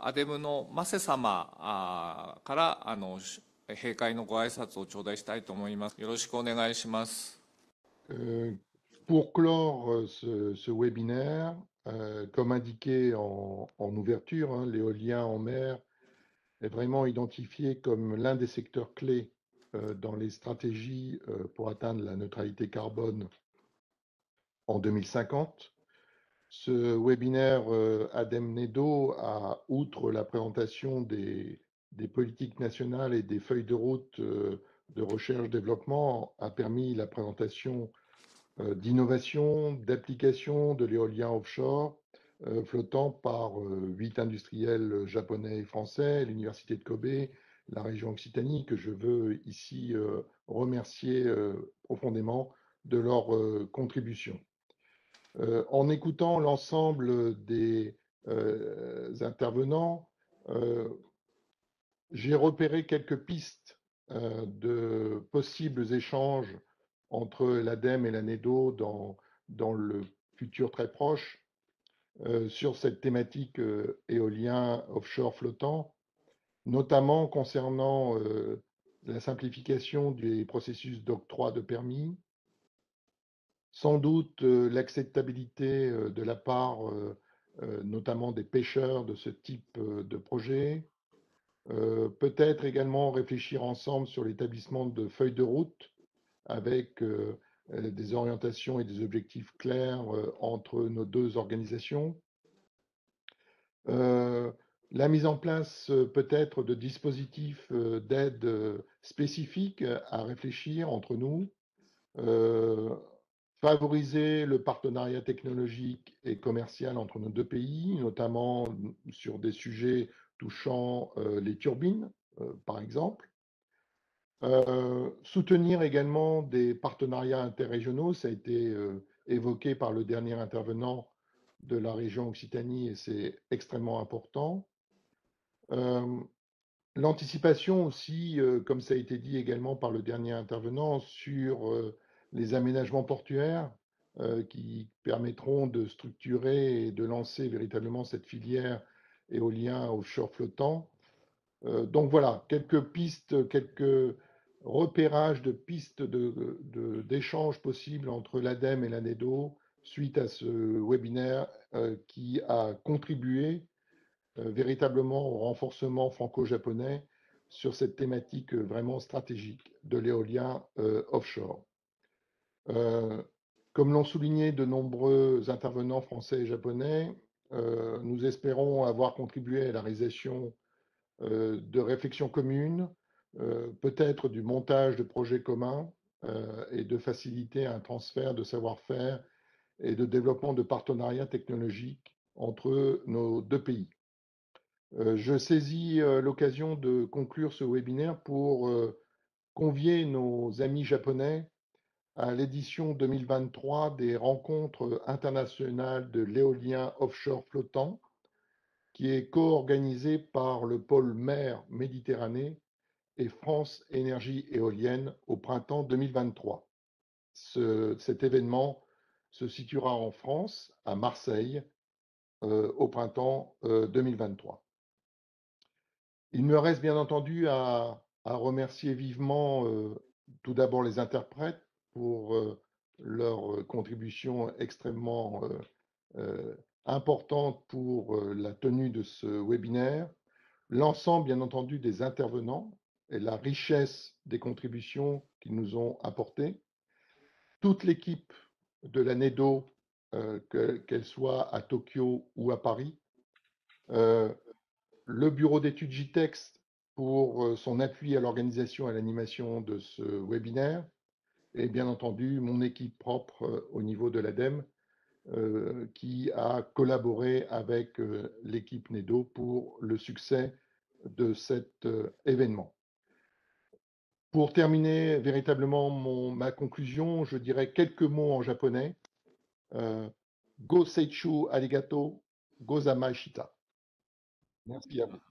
アデムのマセ様からあの閉会のご挨拶を頂戴したいと思います。よろしくお願いします。Pour clore ce, ce webinaire, euh, comme indiqué en, en ouverture, hein, l'éolien en mer est vraiment identifié comme l'un des secteurs clés euh, dans les stratégies euh, pour atteindre la neutralité carbone en 2050. Ce webinaire euh, ADEME NEDO a, outre la présentation des, des, politiques nationales et des feuilles de route euh, de recherche-développement, a permis la présentation euh, d'innovation, d'application de l'éolien offshore flottant par huit industriels japonais et français, l'Université de Kobe, la région Occitanie, que je veux ici remercier profondément de leur contribution. En écoutant l'ensemble des intervenants, j'ai repéré quelques pistes de possibles échanges entre l'ADEME et l'ANEDO dans, le futur très proche euh, sur cette thématique euh, éolien offshore flottant, notamment concernant euh, la simplification des processus d'octroi de permis, sans doute l'acceptabilité de la part notamment des pêcheurs de ce type de projet, peut-être également réfléchir ensemble sur l'établissement de feuilles de route avec euh, euh, des orientations et des objectifs clairs euh, entre nos deux organisations. la mise en place peut-être de dispositifs d'aide spécifiques à réfléchir entre nous, favoriser le partenariat technologique et commercial entre nos deux pays, notamment sur des sujets touchant les turbines, par exemple, euh, soutenir également des partenariats interrégionaux, ça a été euh, évoqué par le dernier intervenant de la région Occitanie et c'est extrêmement important. Euh, l'anticipation aussi, comme ça a été dit également par le dernier intervenant, sur les aménagements portuaires qui permettront de structurer et de lancer véritablement cette filière éolien offshore flottant. donc voilà, quelques pistes, quelques repérage de pistes d'échanges possibles entre l'ADEME et l'ANEDO suite à ce webinaire euh, qui a contribué euh, véritablement au renforcement franco-japonais sur cette thématique vraiment stratégique de l'éolien comme l'ont souligné de nombreux intervenants français et japonais, nous espérons avoir contribué à la réalisation de réflexions communes peut-être du montage de projets communs et de faciliter un transfert de savoir-faire et de développement de partenariats technologiques entre nos deux pays. Je saisis l'occasion de conclure ce webinaire pour convier nos amis japonais à l'édition 2023 des rencontres internationales de l'éolien offshore flottant, qui est co-organisée par le pôle mer Méditerranée et France Énergie Éolienne au printemps 2023. Ce, cet événement se situera en France, à Marseille, euh, au printemps euh, 2023. Il me reste bien entendu à, à remercier vivement euh, tout d'abord les interprètes pour leur contribution extrêmement importante pour la tenue de ce webinaire, l'ensemble bien entendu des intervenants et la richesse des contributions qu'ils nous ont apportées. Toute l'équipe de la NEDO, euh, qu'elle soit à Tokyo ou à Paris, le bureau d'études JTEX pour son appui à l'organisation et à l'animation de ce webinaire, et bien entendu mon équipe propre euh, au niveau de l'ADEME euh, qui a collaboré avec euh, l'équipe NEDO pour le succès de cet événement. Pour terminer véritablement mon, ma conclusion, je dirais quelques mots en japonais. Go seichu arigato, gozamashita. Merci à vous.